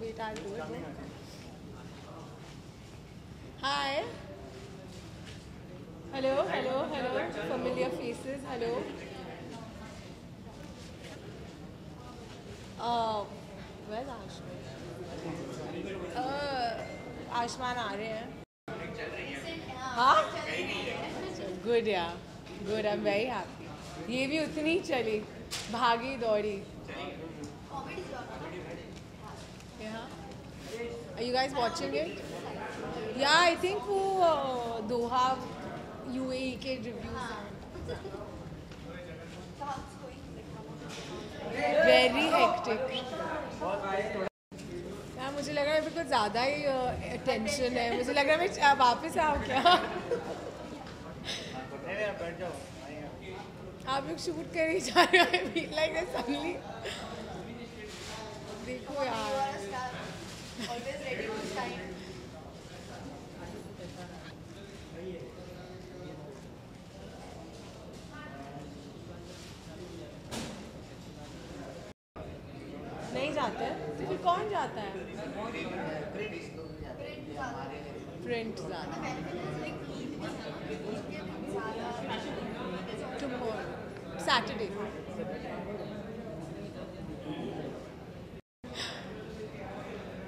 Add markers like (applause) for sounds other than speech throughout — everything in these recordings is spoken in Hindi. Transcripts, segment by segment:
wait, I'll do it. Hi. Hello, hello, hello. Familiar faces. Hello. Uh, where's Ashman? Uh, Ayushman आ रहे हैं हाँ गुड या good I am very happy ये भी उतनी ही चली भागी दौड़ी Are you guys watching it? Yeah, I think वो uh, Doha UAE के हैं. Very hectic. यार मुझे लग रहा है कुछ ज़्यादा ही टेंशन है मुझे लग रहा है मैं वापस आऊँ क्या आप लोग शूट कर ही जा रहे हैं लाइक सडनली नहीं जाते हैं? तो फिर कौन जाता है? प्रिंट ज़्यादा। टुमारो सैटरडे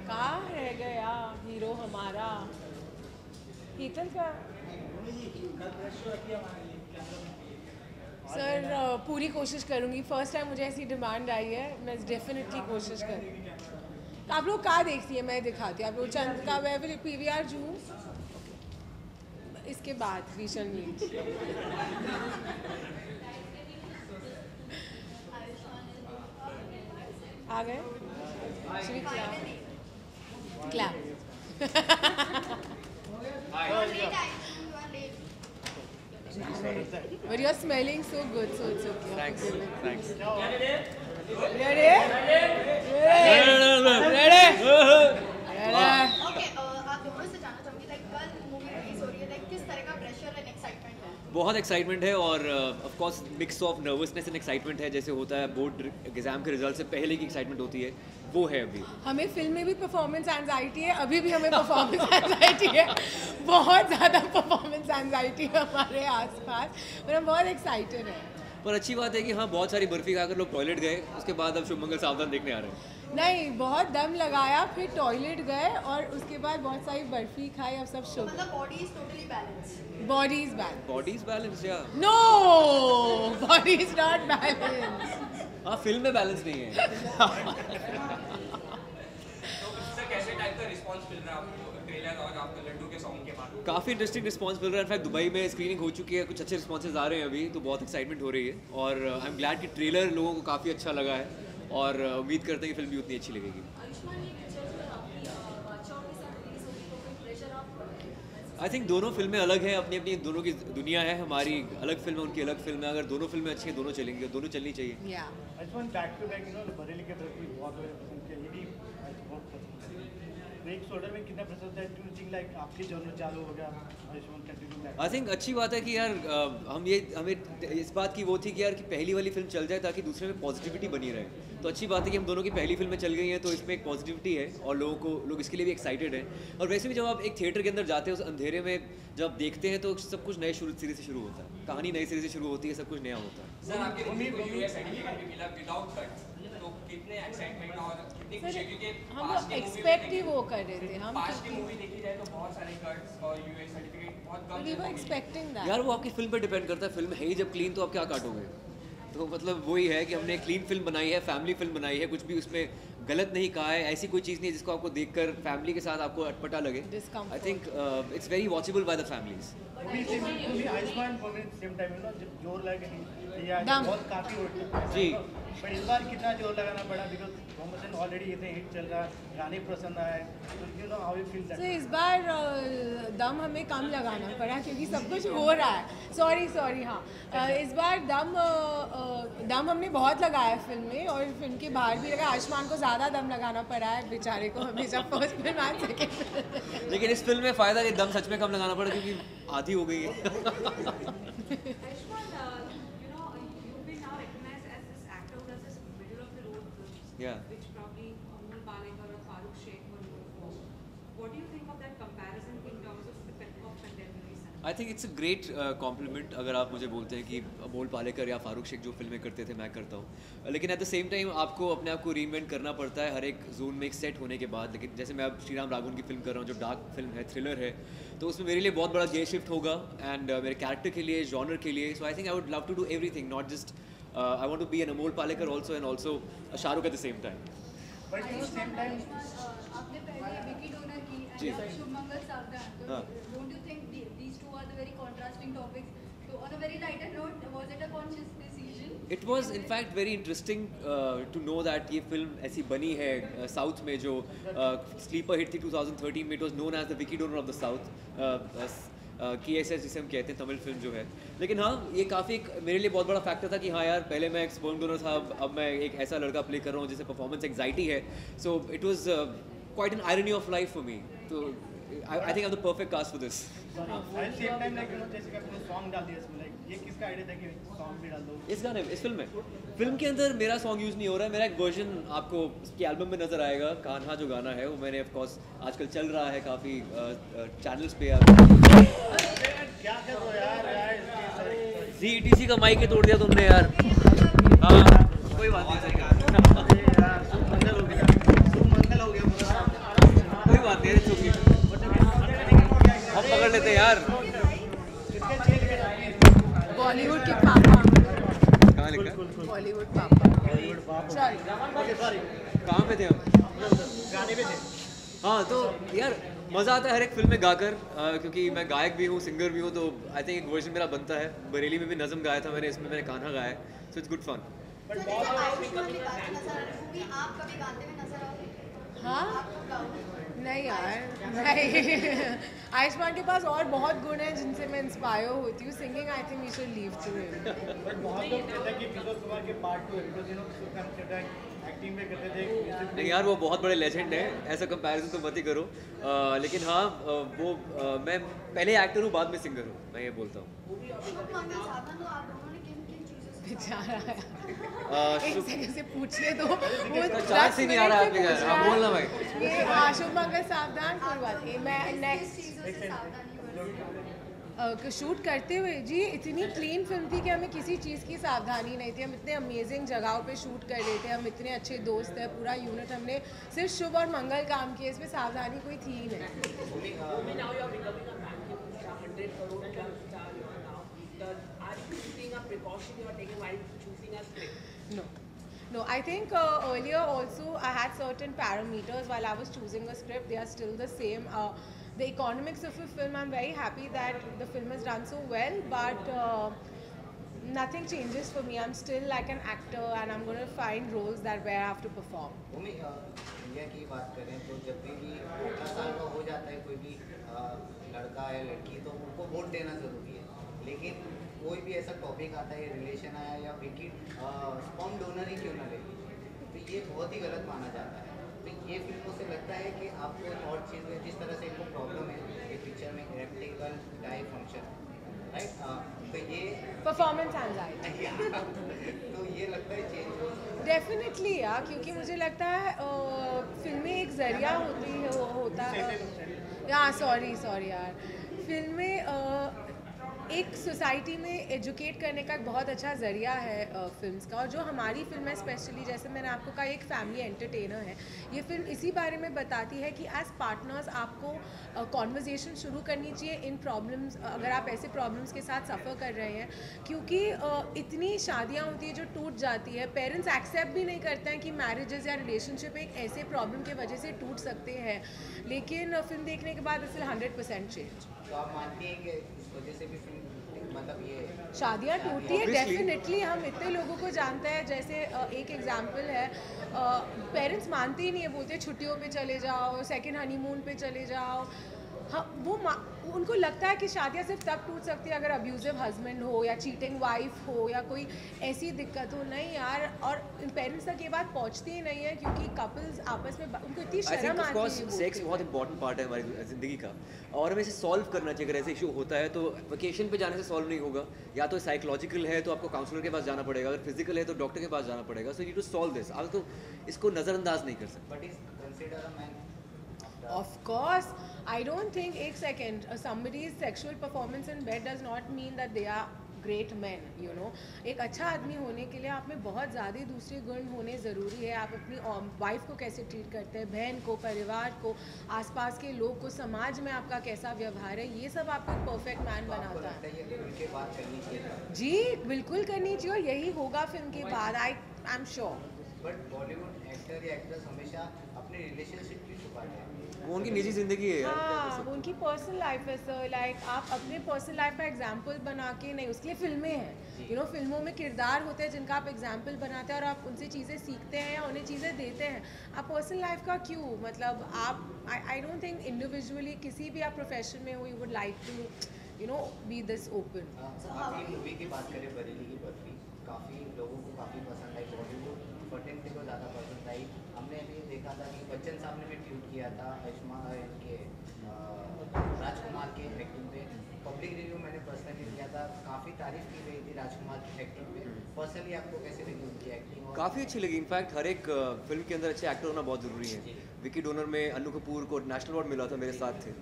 कहाँ रह गया हीरो हमारा हीतल का? सर पूरी कोशिश करूँगी। फ़र्स्ट टाइम मुझे ऐसी डिमांड आई है मैं डेफिनेटली कोशिश करूँगी तो आप लोग कहाँ देखती है? मैं दिखाती हूँ। आप लोग चंद का वेव पी वी आर जू इसके बाद भीषण नीच आ गए? Clap (laughs) But you're smelling so good, so it's okay. Thanks. Thanks. Ready? Ready? Ready? Okay, uh, आप दोनों से जानना चाहूंगी लाइक कल मूवी बहुत एक्साइटमेंट है और of course mix of nervousness and excitement है जैसे होता है बोर्ड एग्ज़ाम के रिज़ल्ट से पहले की एक्साइटमेंट होती है वो है अभी। हमें फ़िल्म में भी परफॉर्मेंस एंजाइटी है अभी भी हमें परफॉर्मेंस एंजाइटी (laughs) है। बहुत ज़्यादा परफॉर्मेंस एंजाइटी है हमारे आसपास और हम बहुत एक्साइटेड हैं। पर अच्छी बात है कि हाँ बहुत सारी बर्फ़ी खाकर लोग टॉयलेट गए उसके बाद अब शुभ मंगल सावधान देखने आ रहे हैं। नहीं बहुत दम लगाया फिर टॉयलेट गए और उसके बाद बहुत सारी बर्फ़ी खाई अब सब शुभ। मतलब body is totally balance balance body is balance या no body is not balance हाँ फ़िल्म में बैलेंस नहीं है। उससे कैसे टाइप का रिस्पांस मिल रहा है आपको? ट्रेलर और आपके लड्डू के सॉन्ग के बाद? काफ़ी इंटरेस्टिंग रिस्पांस मिल रहा है। इनफैक्ट दुबई में स्क्रीनिंग हो चुकी है। कुछ अच्छे रिस्पॉन्सेज आ रहे हैं अभी तो बहुत एक्साइटमेंट हो रही है। और आई एम ग्लैड कि ट्रेलर लोगों को काफ़ी अच्छा लगा है। और uh, उम्मीद करते हैं कि फ़िल्म भी उतनी अच्छी लगेगी। आई थिंक दोनों फ़िल्में अलग हैं अपनी अपनी दोनों की दुनिया है हमारी अलग फ़िल्म है उनकी अलग फ़िल्म है। अगर दोनों फ़िल्में अच्छी हैं दोनों चलेंगी और दोनों चलनी चाहिए। या Ayushmann back to back you know Bareilly के प्रति बहुत बड़े पसंद किया ये भी आज बहुत पसंद है ब्रेक शोल्डर में कितना पसंद है? डू थिंक लाइक आपकी जॉनर चालू हो गया? Ayushmann continue back I think अच्छी बात है कि यार हम ये हमें इस बात की वो थी कि यार कि पहली वाली फ़िल्म चल जाए ताकि दूसरे में पॉजिटिविटी बनी रहे। तो अच्छी बात है कि हम दोनों की पहली फ़िल्में चल गई हैं तो इसमें एक पॉजिटिविटी है और लोगों को लोग इसके लिए भी एक्साइटेड हैं। और वैसे भी जब आप एक थिएटर के अंदर जाते हैं उस अंधेरे में जब आप देखते हैं तो सब कुछ नए शुरू सिरे से शुरू होता है। कहानी नए सिरे से शुरू होती है सब कुछ नया होता है। कितने एक्साइटमेंट और कितनी खुशी क्योंकि हम लोग एक्सपेक्ट ही वो कर रहे थे हम पास की मूवी देखी जाए तो बहुत सारे कट्स और यूएस सर्टिफिकेट बहुत कम वी वर एक्सपेक्टिंग दैट यार वो आपकी फ़िल्म पे डिपेंड करता है फ़िल्म है ही जब क्लीन तो आप क्या काटोगे? तो मतलब वही है कि हमने क्लीन फ़िल्म बनाई है फैमिली फ़िल्म बनाई है कुछ भी उसमें गलत नहीं कहा है ऐसी कोई चीज़ नहीं है जिसको आपको देखकर फैमिली के साथ आपको अटपटा लगे. I think it's very watchable by the families movie same movie Ayushmann movie same time you know जब ज़ोर लगा नहीं ये आज दम। बहुत काफ़ी होती जी। पर इस बार कितना ज़ोर लगाना पड़ा बिकॉज़ प्रमोशन ऑलरेडी इतने हिट चल रहा है गाने पसंद आए तो you know how you feel तो दैट इस बार दम हमें कम लगाना पड़ा क्योंकि सब कुछ हो रहा है। सॉरी सॉरी हाँ। इस बार दम दम हमने बहुत लगाया फ़िल्म में और फ़िल्म के बाहर भी लगा आयुष्मान को ज़्यादा दम लगाना पड़ा है बेचारे को हमेशा फ़र्स्ट फ़िल्म एंड सेकेंड लेकिन इस फ़िल्म में फ़ायदा कि दम सच में कम लगाना पड़ा क्योंकि आधी हो गई है। (laughs) yeah. which probably uh, Amul Banekar or Farooq Sheikh were known for. What do you think of that comparison in terms of the of contemporary I think it's a great compliment अगर आप मुझे बोलते हैं कि अमोल पालेकर या फारूक शेख जो फ़िल्में करते थे मैं करता हूँ लेकिन एट द सेम टाइम आपको अपने आप को रीइन्वेंट करना पड़ता है हर एक जोन में एक सेट होने के बाद लेकिन जैसे मैं अब श्री राम राघवन की फ़िल्म कर रहा हूँ जो डार्क फ़िल्म है थ्रिलर है तो उसमें मेरे लिए बहुत बड़ा गेयर शिफ्ट होगा एंड uh, मेरे कैरेक्टर के लिए जॉनर के लिए so I think I would love to do everything not just Uh, I want to be an Amol Palekar also and also a Shahrukh at the same time. But at the same time, uh, आपने पहले Don't you think these two are the very contrasting topics? so on a very lighter note was it a conscious decision it was in fact very interesting uh, to know that this film as bani hai south mein uh, sleeper hit 2013 it was known as the wiki donor of the south uh, uh, की एस एस जिसे हम कहते हैं तमिल फ़िल्म जो है। लेकिन हाँ ये काफ़ी एक मेरे लिए बहुत बड़ा फैक्टर था कि हाँ यार, पहले मैं एक स्पोन डोनर था, अब- अब मैं एक ऐसा लड़का प्ले कर रहा हूँ जिसे परफॉर्मेंस एग्जाइटी है। So it was quite an irony of life for me तो I think I the perfect cast for this at same time like you know जैसे कि आपने सॉन्ग डाल दिया इसमें लाइक ये किसका आइडिया था कि सॉन्ग भी डाल दो? इस गाने इस फ़िल्म में। फ़िल्म के अंदर मेरा सॉन्ग यूज़ नहीं हो रहा है मेरा एक वर्जन आपको उसकी एल्बम में नज़र आएगा कान्हा जो गाना है वो मैंने ऑफ़ कोर्स आजकल चल रहा है काफ़ी चैनल्स पे आप क्या कर रहे हो यार? यार इसके सॉरी जी टी का माइक ही तोड़ दिया तुमने यार। हाँ कोई बात नहीं सर यार मंगल हो गया मंगल हो गया पूरा कोई बात नहीं चुकी हम पकड़ लेते हैं यार। बॉलीवुड के पापा। कहाँ लिखा बॉलीवुड पापा। कहाँ पे थे हम गाने पे थे। हाँ तो यार मज़ा आता है हर एक फ़िल्म में गाकर क्योंकि मैं गायक भी हूँ सिंगर भी हूँ तो आई थिंक एक वर्जन मेरा बनता है। बरेली में भी नज़म गाया था मैंने इसमें मैंने कान्हा गाया है सो इट्स गुड फन हैं? नहीं यार नहीं। आयुष्मान के पास और बहुत गुण हैं जिनसे मैं इंस्पायर होती हूँ। Singing I think we should leave to him हैं है यू हैं नहीं यार वो बहुत बड़े लेजेंड है। ऐसा कंपैरिजन तो मत ही करो। लेकिन हाँ वो अ, मैं पहले एक्टर हूँ बाद में सिंगर हूँ। मैं ये बोलता हूँ। से बेचारा है अ, एक शुभ- सेकंड से पूछने दो वो चांस ही नहीं आ रहा आपके घर। पूछ हाँ, रहा है। बोलना भाई। ये हाँ, मंगल सावधान कोई बात नहीं मैं नेक्स्ट चीज़ों से सावधानी बरतें शूट करते हुए जी इतनी क्लीन फ़िल्म थी कि हमें किसी चीज़ की सावधानी नहीं थी हम इतने अमेजिंग जगहों पे शूट कर रहे थे हम इतने अच्छे दोस्त हैं पूरा यूनिट हमने सिर्फ़ शुभ और मंगल काम किए इसमें सावधानी कोई थी ही नहीं a precaution taking while choosing a script? No. No, I think uh, earlier also I had certain parameters while I was choosing a script. They are still the same. Uh, the economics of a film, I'm very happy that the film has done so well, but uh, nothing changes for me. I'm still like an actor and I'm going to find roles that where I have to perform. Uh, India की बात करें तो जब भी अठारह साल का हो जाता है कोई भी अ, लड़का या लड़की तो उनको वोट देना ज़रूरी है लेकिन कोई भी ऐसा टॉपिक आता है रिलेशन आया या विकी स्पॉम डोनर ही क्यों ना ले? तो ये बहुत ही गलत माना जाता है। तो ये फ़िल्मों से लगता है कि आपको और चीज़ में जिस तरह से इनको प्रॉब्लम है ये पिक्चर में रेप्टिकल डाई फ़ंक्शन राइट तो ये anxiety. (laughs) तो ये लगता है चेंज हो डेफिनेटली यार क्योंकि मुझे लगता है फ़िल्में एक ज़रिया होती है वो होता है। या सॉरी सॉरी यार। फ़िल्में एक सोसाइटी में एजुकेट करने का एक बहुत अच्छा ज़रिया है फिल्म्स का। और जो हमारी फ़िल्म है स्पेशली जैसे मैंने आपको कहा, एक फैमिली एंटरटेनर है। ये फ़िल्म इसी बारे में बताती है कि एज पार्टनर्स आपको कॉन्वर्जेसन शुरू करनी चाहिए इन प्रॉब्लम्स अगर आप ऐसे प्रॉब्लम्स के साथ सफ़र कर रहे हैं। क्योंकि इतनी शादियाँ होती है जो टूट जाती है। पेरेंट्स एक्सेप्ट भी नहीं करते हैं कि मैरिजेस या रिलेशनशिप एक ऐसे प्रॉब्लम की वजह से टूट सकते हैं। लेकिन फ़िल्म देखने के बाद इस हंड्रेड परसेंट चेंज तो आप मानती हैं कि इस वजह से भी फ़िल्म मतलब ये शादियाँ टूटती है डेफिनेटली हम इतने लोगों को जानते हैं जैसे एक एग्ज़ाम्पल है पेरेंट्स मानते ही नहीं है बोलते छुट्टियों पे चले जाओ सेकेंड हनीमून पे चले जाओ हाँ वो उनको लगता है कि शादियाँ सिर्फ़ तब टूट सकती है अगर अब्यूजिव हस्बैंड हो या चीटिंग वाइफ हो या कोई ऐसी दिक्कत हो। नहीं यार और पेरेंट्स तक ये बात पहुँचती ही नहीं है क्योंकि कपल्स आपस में उनको इतनी शर्म आती है सेक्स बहुत इंपॉर्टेंट पार्ट है हमारी ज़िंदगी का। और हमें इसे सॉल्व करना चाहिए अगर ऐसे इशू होता है तो वेकेशन पे जाने से सॉल्व नहीं होगा। या तो साइकोलॉजिकल है तो आपको काउंसलर के पास जाना पड़ेगा अगर फ़िज़िकल है तो डॉक्टर के पास जाना पड़ेगा। So you to solve this आप तो इसको नज़रअंदाज नहीं कर सकते but is consider a man Of course, I don't think एक second uh, somebody's sexual performance in bed does not mean that they are great men, you know. एक अच्छा आदमी होने के लिए आप में बहुत ज़्यादा दूसरे गुण होने ज़रूरी है। आप अपनी वाइफ को कैसे ट्रीट करते हैं बहन को परिवार को आसपास के लोग को समाज में आपका कैसा व्यवहार है ये सब आपको एक परफेक्ट मैन बनाता है। ये जी बिल्कुल करनी चाहिए और यही होगा फ़िल्म के बाद I I am sure but Bollywood actor या एक्ट्रेस हमेशा अपने रिलेशनशिप क्यों छुपाते हैं। वो उनकी निजी ज़िंदगी है हाँ उनकी पर्सनल लाइफ है सर लाइक आप अपने पर्सनल लाइफ का एग्ज़ाम्पल बना के नहीं उसके लिए फ़िल्में हैं। यू नो फ़िल्मों में किरदार होते हैं जिनका आप एग्ज़ाम्पल बनाते हैं और आप उनसे चीज़ें सीखते हैं या उन्हें चीज़ें देते हैं। आप पर्सनल लाइफ का क्यों? मतलब आप आई डोंट थिंक इंडिविजुअली किसी भी आप प्रोफेशन में हो you would like to you know be this open movie की बात करें बरेली की बर्फ़ी काफ़ी लोगों को काफ़ी पसंद आई फटेंटी को ज़्यादा पसंद आई हमने अभी देखा था कि बच्चन साहब ने भी ट्वीट किया था आयुष्मान इनके राजकुमार के एक्टिंग पे। पब्लिक रिव्यू मैंने पर्सनली किया था। काफ़ी तारीफ़ की गई थी राजकुमार की एक्टिंग पे। पर्सनली आपको कैसे लगी उनकी एक्टिंग काफ़ी अच्छी लगी। इनफैक्ट हर एक फ़िल्म के अंदर अच्छे एक्टर होना बहुत ज़रूरी है। विकी डोनर में अनु कपूर को नेशनल अवार्ड मिला था मेरे साथ थे।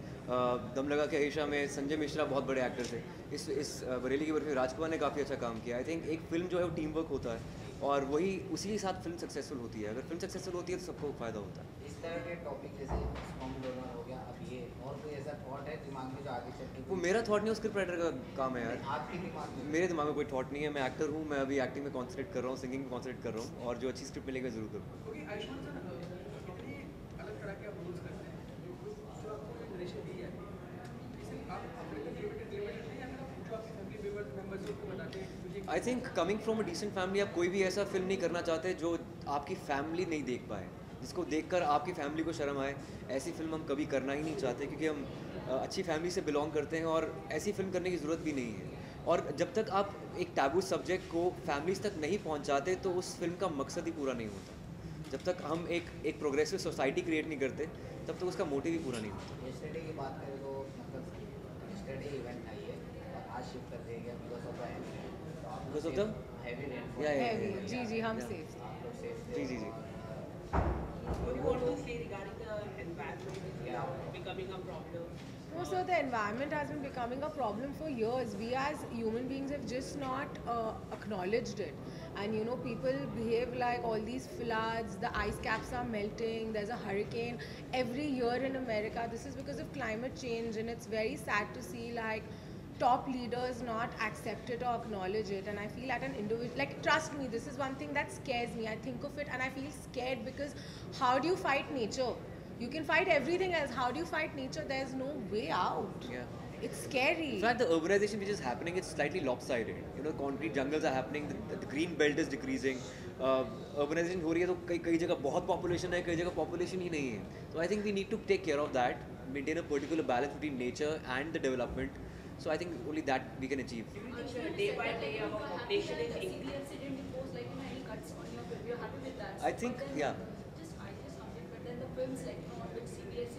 दम लगा के ईशा में संजय मिश्रा बहुत बड़े एक्टर थे। इस इस बरेली की बर्फ़ी राजकुमार ने काफ़ी अच्छा काम किया। आई थिंक एक फ़िल्म जो है वो टीम वर्क होता है। और वही उसी के साथ फ़िल्म सक्सेसफुल होती है। अगर फ़िल्म सक्सेसफुल होती है तो सबको फ़ायदा होता है। इस तरह के टॉपिक जैसे हो गया अब ये और कोई ऐसा थॉट है दिमाग में जो आगे चल के वो मेरा थॉट नहीं स्क्रिप्ट राइटर का काम है यार। आपके दिमाग में? मेरे दिमाग में कोई थॉट नहीं है। मैं एक्टर हूँ मैं अभी एक्टिंग में कॉन्सेंट्रेट कर रहा हूँ सिंगिंग में कॉन्सेंट्रेट कर रहा हूँ और जो अच्छी स्क्रिप्ट मिलेगी ज़रूर करूँगा क्योंकि आयुष्मान सर कितनी अलग तरह के अप्रोच करते हैं जो आपको जनरेशन दी जाती है इसे आप अपने लिए लिमिटेड लिमिटेड नहीं या फिर आप जो आपके फैमिली मेंबर मेंबर्स को बताते हैं मुझे I think coming from a decent family आप कोई भी ऐसा फ़िल्म नहीं करना चाहते जो आपकी फैमिली नहीं देख पाए। जिसको देखकर आपकी फैमिली को शर्म आए, ऐसी फ़िल्म हम कभी करना ही नहीं चाहते क्योंकि हम अच्छी फैमिली से बिलोंग करते हैं और ऐसी फ़िल्म करने की ज़रूरत भी नहीं है। और जब तक आप एक टैबू सब्जेक्ट को फैमिलीज़ तक नहीं पहुंचाते तो उस फ़िल्म का मकसद ही पूरा नहीं होता। जब तक हम एक एक प्रोग्रेसिव सोसाइटी क्रिएट नहीं करते, तब तक उसका मोटिव ही पूरा नहीं होता। because of the heavy yeah Yeah, yeah, yeah, yeah. Ji, ji, yeah. safe. Ji, ji, ji. What do you want to say regarding the environment yeah. becoming a problem? No, so the environment has been becoming a problem for years. We as human beings have just not uh, acknowledged it. And you know, people behave like all these floods, the ice caps are melting, there's a hurricane every year in America. This is because of climate change, and it's very sad to see like top leaders not accept it or acknowledge it and i feel at an individual like trust me this is one thing that scares me i think of it and i feel scared because how do you fight nature you can fight everything else how do you fight nature there's no way out Yeah. it's scary In fact, the urbanization which is happening is slightly lopsided. You know, concrete jungles are happening, the, the green belt is decreasing. Uh, urbanization हो रही है तो कई कई जगह बहुत population है कई जगह population ही नहीं है So I think we need to take care of that, maintain a particular balance between nature and the development. So I think only that we can achieve. Day by day, our population is Like, increasing. CBFC didn't impose like any cuts on your. You're happy with that. I think, yeah. Just I just something, but then the films like you know, on which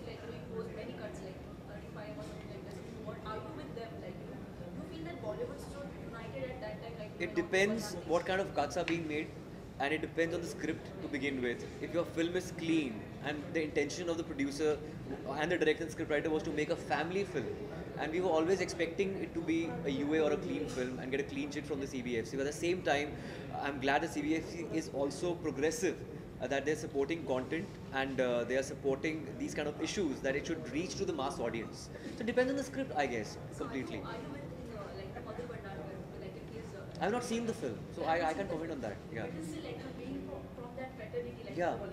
like you know, many cuts like 35 or something like that. What are you with them? Like you know, do you feel that Bollywood stood united at that time? Like It depends what kind of cuts are being made and it depends on the script to begin with. If your film is clean and the intention of the producer and the director and scriptwriter was to make a family film and we were always expecting it to be a UA or a clean film and get a clean sheet from the CBFC. But at the same time, I'm glad the CBFC is also progressive. uh, that they're supporting content and uh, they are supporting these kind of issues that it should reach to the mass audience. So it depends on the script, I guess, completely. Are you with like the Madhu Bhandara, like in case? I've not seen the film, so I, I can't comment on that. Yeah. But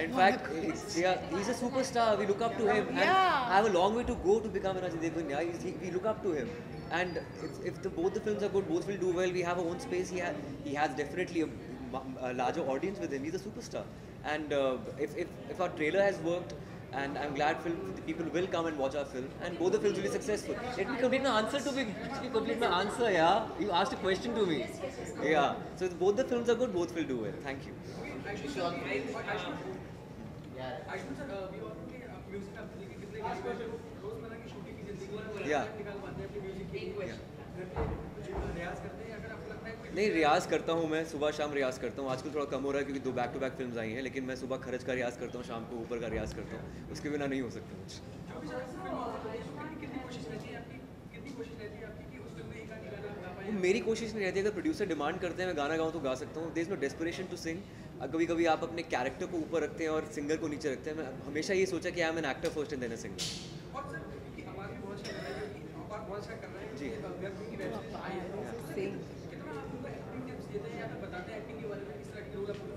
And in fact, yeah, he's a superstar. We look up to him. And Yeah. I have a long way to go to become an Ajay Devgan. Yeah, he, we look up to him. And if, if the, both the films are good, both will do well. We have our own space. He, ha- he has definitely a, a larger audience with him. He's a superstar. And uh, if, if, if our trailer has worked, and I'm glad film, the people will come and watch our film, and both the films will be successful. Let me complete my answer to me. Let me complete my answer, yeah. You asked a question to me. Yeah. So if both the films are good. Both will do well. Thank you. या है नहीं रियाज करता हूँ मैं सुबह शाम रियाज करता हूँ। आजकल थोड़ा कम हो रहा है क्योंकि दो बैक टू बैक फिल्म्स आई हैं लेकिन मैं सुबह खर्च का रियाज करता हूँ शाम को ऊपर का रियाज करता हूँ। उसके बिना नहीं हो सकता कुछ। फ़िल्म फ़िल्म मेरी कोशिश नहीं रहती अगर प्रोड्यूसर डिमांड करते हैं मैं गाना गाऊँ तो गा सकता हूँ। There is no desperation to sing कभी कभी आप अपने कैरेक्टर को ऊपर रखते हैं और सिंगर को नीचे रखते हैं। मैं हमेशा ये सोचा कि I am an actor first and then a singer जी। या आप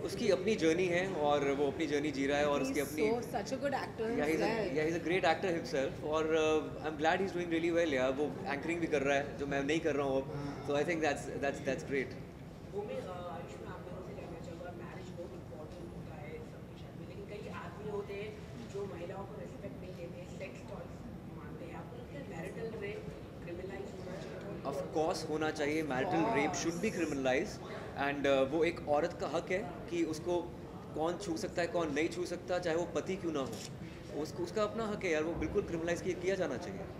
उसकी अपनी जर्नी है और वो अपनी जर्नी जी रहा है और उसकी अपनी yeah he's a great actor himself और I am glad he is doing really well यार वो एंकरिंग भी कर रहा है जो मैं नहीं कर रहा हूँ अब। So I think that's that's that's great वो मैं आयुष में आप दोनों से कहना चाहूँगा मैरिज बहुत इंपॉर्टेंट होता है सबकी शादी में लेकिन कई आदमी होते हैं जो महिलाओं को रेस्पेक्ट नहीं देते हैं सेक्स टॉयज मानते हैं है मैरिटल रेप क्रिमिनलाइज होना चाहिए ऑफ़ कोर्स होना चाहिए marital rape should be criminalize and वो एक औरत का हक है कि उसको कौन छू सकता है कौन नहीं छू सकता चाहे वो पति क्यों ना हो। उसको उसका अपना हक है यार वो बिल्कुल क्रिमिनलाइज किया जाना चाहिए।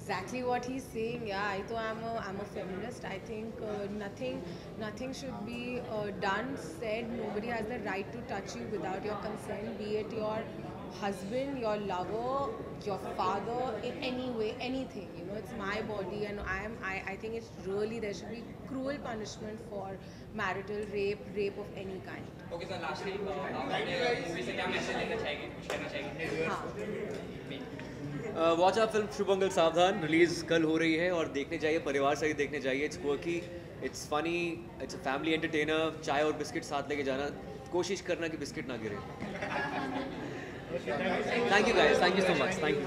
Exactly what he's saying. Yeah, I thought I'm a I'm a feminist. I think uh, nothing nothing should be uh, done, said. Nobody has the right to touch you without your consent, be it your husband, your lover, your father, in any way, anything. You know, it's my body, and I am. I I think it's really there should be cruel punishment for marital rape, rape of any kind. Okay sir lastly आपने मूवी से क्या मैसेज देना चाहेंगे कुछ कहना चाहेंगे हाँ. वॉच आप फ़िल्म शुभंगल सावधान रिलीज़ कल हो रही है और देखने जाइए, परिवार सहित देखने जाइए. It's quirky it's funny it's family entertainer चाय और बिस्किट साथ लेके जाना. कोशिश करना कि बिस्किट ना गिरे. Thank you guys thank you so much thank you